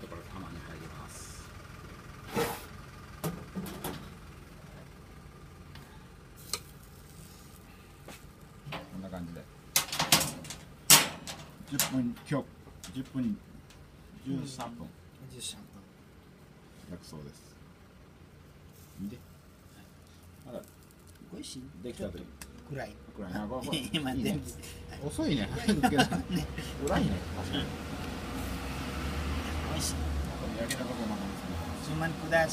後から釜に入りますこんな感じで10分今日10分13分13焼くそうです。見て。まだ分美味しいできたという。暗い。暗い。な 今いいね。遅いね。暗いね श्रीमान कुदा